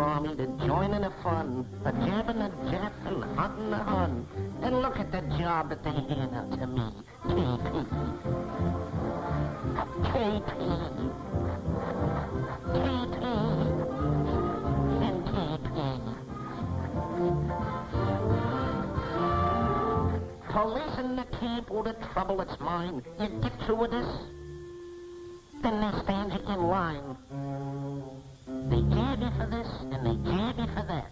mind to join in the fun, a jabbing a Jap and hunting the Hun. And look at the job that they hand out to me, KP. KP. KP. And KP. Police in the camp all the trouble it's mine. You get through with this, then they stand you in line. They you for this, and they you for that.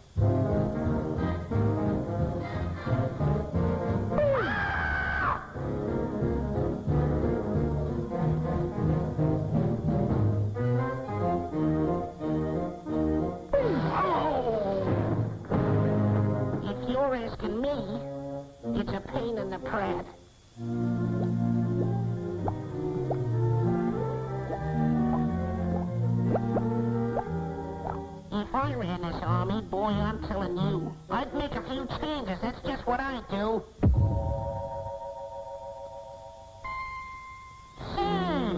If you're asking me, it's a pain in the prat. If I ran this army, boy, I'm telling you, I'd make a few changes. That's just what I do. Say,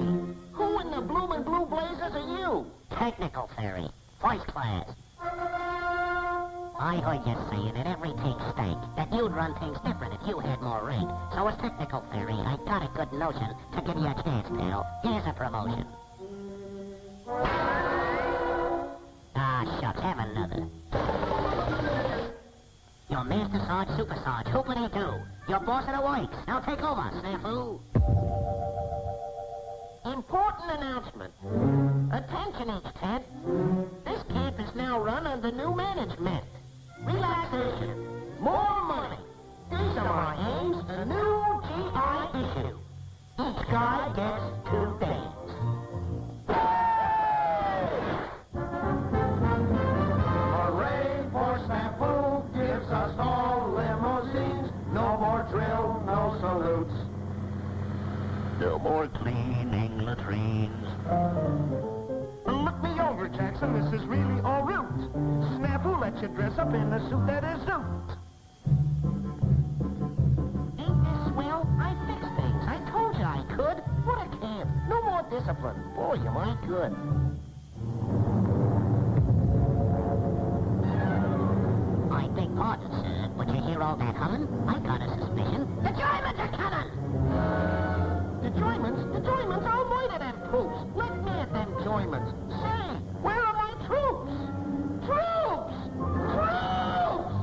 who in the bloomin' blue blazers are you? Technical Fairy. First class. I heard you saying that everything stank, that you'd run things different if you had more rank. So as technical fairy, I got a good notion to give you a chance, pal. Here's a promotion. Master Sarge, Super Sarge, he do? Oh Your boss the works. Now take over, snafu. Important announcement. Attention, H-10. This camp is now run under new management. Relaxation. More money. These are my aims. A new GI issue. Each guy gets No more cleaning latrines. Look me over, Jackson. This is really all route. Snafu let you dress up in the suit that is suit. Ain't this swell? I fix things. I told you I could. What a camp. No more discipline. Boy, am I good. I beg pardon, sir. Would you hear all that humming? I got a suspicion. The Germans are coming! Say, where are my troops? Troops! Troops!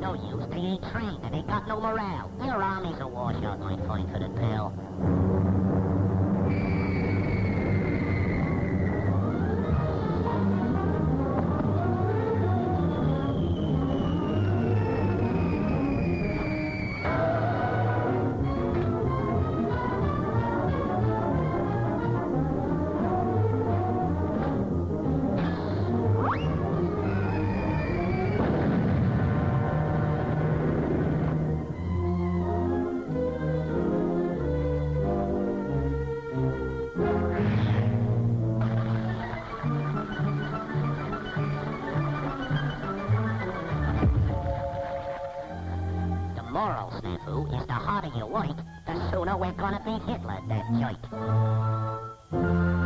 No use. They ain't trained they got no morale. Their army's a washout, my fine-footed pal. The moral snafu is the harder you work, the sooner we're gonna beat Hitler, that joint.